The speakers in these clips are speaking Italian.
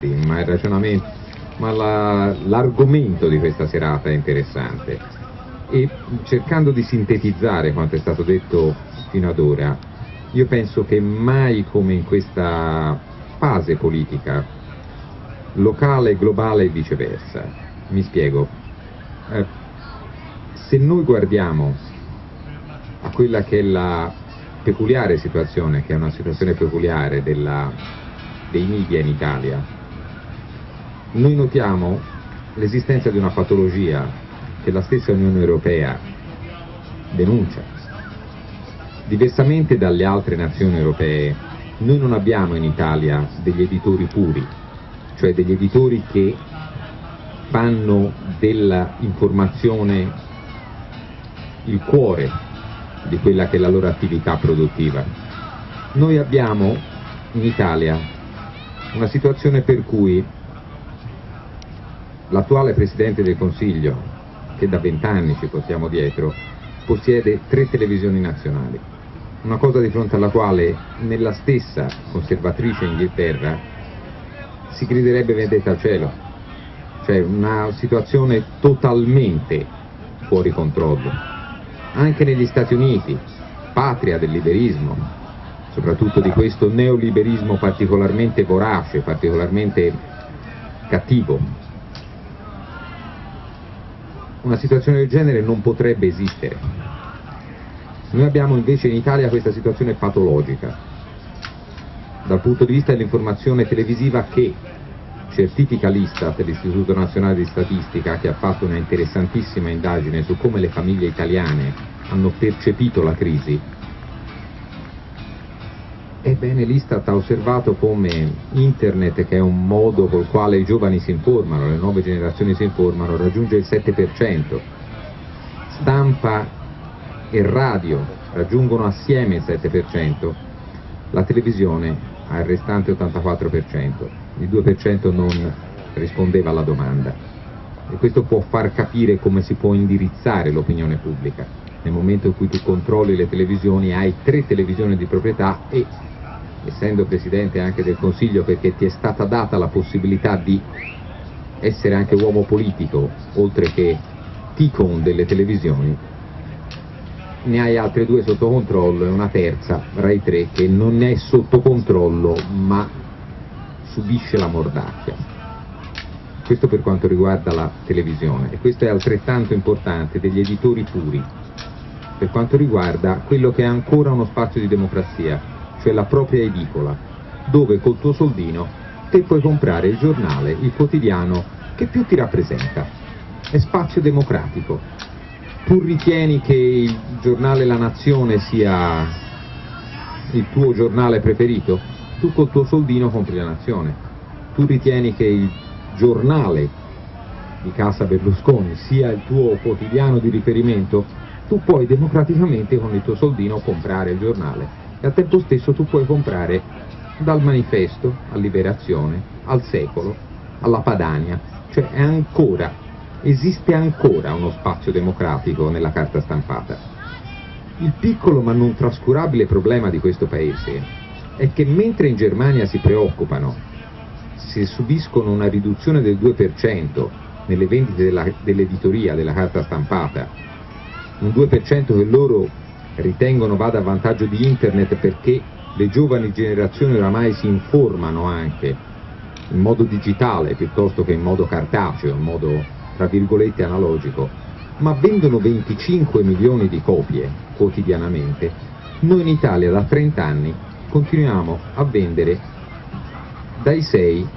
ma il ragionamento, ma la, l'argomento di questa serata è interessante. E cercando di sintetizzare quanto è stato detto fino ad ora, io penso che mai come in questa fase politica, locale, globale e viceversa, mi spiego, eh, se noi guardiamo a quella che è la peculiare situazione, che è una situazione peculiare della, dei media in Italia, noi notiamo l'esistenza di una patologia che la stessa Unione Europea denuncia. Diversamente dalle altre nazioni europee, noi non abbiamo in Italia degli editori puri, cioè degli editori che fanno dell'informazione il cuore di quella che è la loro attività produttiva. Noi abbiamo in Italia una situazione per cui l'attuale Presidente del Consiglio, che da vent'anni ci portiamo dietro, possiede tre televisioni nazionali, una cosa di fronte alla quale nella stessa conservatrice Inghilterra si griderebbe vendetta al cielo, cioè una situazione totalmente fuori controllo anche negli Stati Uniti, patria del liberismo, soprattutto di questo neoliberismo particolarmente vorace, particolarmente cattivo. Una situazione del genere non potrebbe esistere. Noi abbiamo invece in Italia questa situazione patologica, dal punto di vista dell'informazione televisiva che certifica l'Istat, l'Istituto Nazionale di Statistica, che ha fatto una interessantissima indagine su come le famiglie italiane hanno percepito la crisi, ebbene l'Istat ha osservato come Internet, che è un modo col quale i giovani si informano, le nuove generazioni si informano, raggiunge il 7%, stampa e radio raggiungono assieme il 7%, la televisione ha il restante 84% il 2% non rispondeva alla domanda. E questo può far capire come si può indirizzare l'opinione pubblica. Nel momento in cui tu controlli le televisioni hai tre televisioni di proprietà e essendo Presidente anche del Consiglio perché ti è stata data la possibilità di essere anche uomo politico oltre che ticon delle televisioni ne hai altre due sotto controllo e una terza, Rai 3, che non è sotto controllo ma subisce la mordacchia. Questo per quanto riguarda la televisione e questo è altrettanto importante degli editori puri per quanto riguarda quello che è ancora uno spazio di democrazia, cioè la propria edicola, dove col tuo soldino te puoi comprare il giornale, il quotidiano che più ti rappresenta. È spazio democratico. Tu ritieni che il giornale La Nazione sia il tuo giornale preferito? tu col tuo soldino compri la nazione. Tu ritieni che il giornale di casa Berlusconi sia il tuo quotidiano di riferimento, tu puoi democraticamente con il tuo soldino comprare il giornale e al tempo stesso tu puoi comprare dal manifesto a Liberazione, al secolo, alla Padania, cioè ancora, esiste ancora uno spazio democratico nella carta stampata. Il piccolo ma non trascurabile problema di questo Paese è che mentre in Germania si preoccupano se subiscono una riduzione del 2% nelle vendite dell'editoria, della carta stampata, un 2% che loro ritengono vada a vantaggio di internet perché le giovani generazioni oramai si informano anche in modo digitale piuttosto che in modo cartaceo, in modo tra virgolette analogico, ma vendono 25 milioni di copie quotidianamente, noi in Italia da 30 anni continuiamo a vendere dai 6,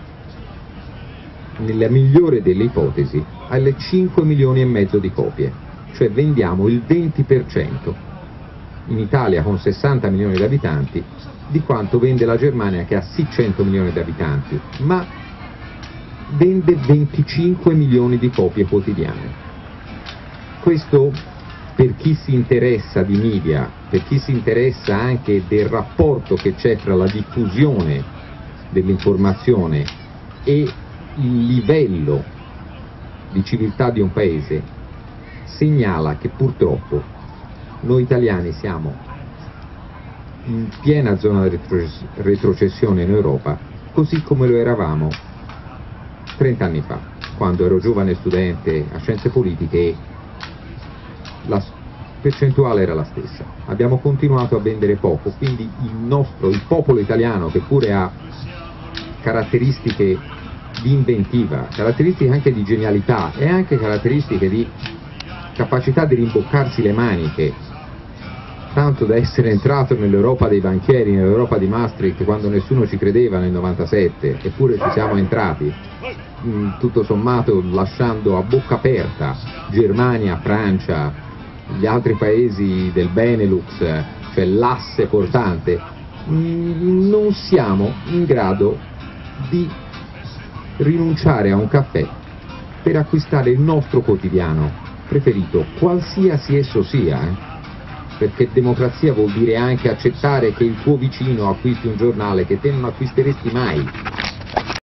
nella migliore delle ipotesi, alle 5 milioni e mezzo di copie, cioè vendiamo il 20% in Italia con 60 milioni di abitanti di quanto vende la Germania che ha sì 100 milioni di abitanti, ma vende 25 milioni di copie quotidiane. Questo per chi si interessa di media, per chi si interessa anche del rapporto che c'è tra la diffusione dell'informazione e il livello di civiltà di un paese, segnala che purtroppo noi italiani siamo in piena zona di retrocessione in Europa, così come lo eravamo 30 anni fa, quando ero giovane studente a scienze politiche la percentuale era la stessa. Abbiamo continuato a vendere poco, quindi il nostro, il popolo italiano che pure ha caratteristiche di inventiva, caratteristiche anche di genialità e anche caratteristiche di capacità di rimboccarsi le maniche, tanto da essere entrato nell'Europa dei banchieri, nell'Europa di Maastricht quando nessuno ci credeva nel 97, eppure ci siamo entrati, mm, tutto sommato lasciando a bocca aperta Germania, Francia, gli altri paesi del Benelux, cioè l'asse portante, mm, non siamo in grado di rinunciare a un caffè per acquistare il nostro quotidiano preferito, qualsiasi esso sia, eh? Perché democrazia vuol dire anche accettare che il tuo vicino acquisti un giornale che te non acquisteresti mai.